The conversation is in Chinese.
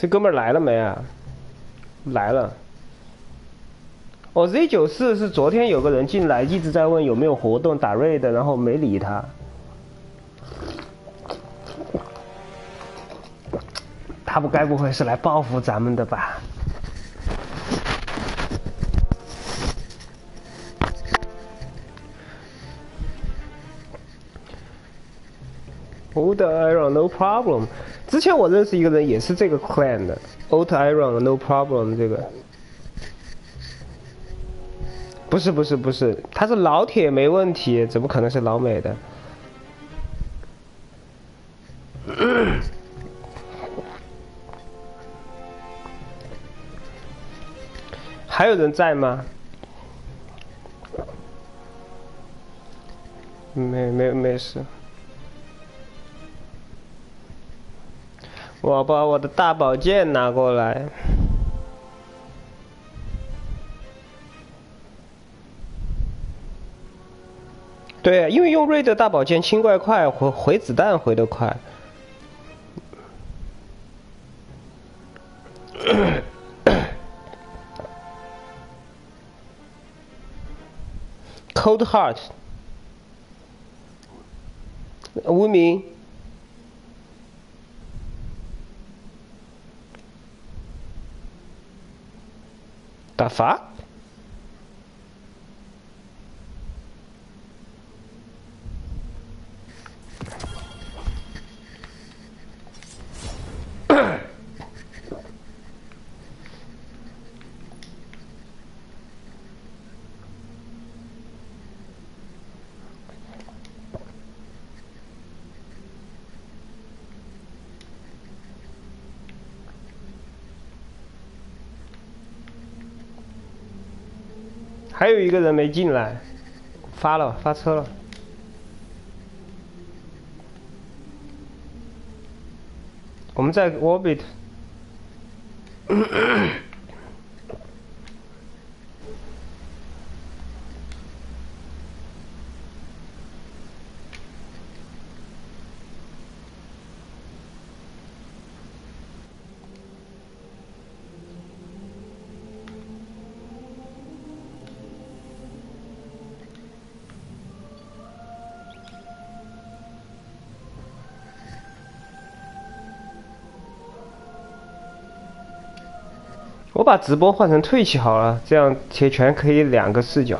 这哥们儿来了没啊？来了。哦，Z 九四是昨天有个人进来，一直在问有没有活动打瑞的，然后没理他。他不该不会是来报复咱们的吧？Old Iron No Problem。之前我认识一个人，也是这个 clan 的。Old Iron No Problem 这个。不是不是不是，他是老铁没问题，怎么可能是老美的？还有人在吗？没没没事。我把我的大宝剑拿过来。对，因为用瑞德大宝剑清怪快，回回子弹回的快。Cold Heart，无名，打发？还有一个人没进来，发了发车了。我们在 orbit。我把直播换成退气好了这样切全可以两个视角。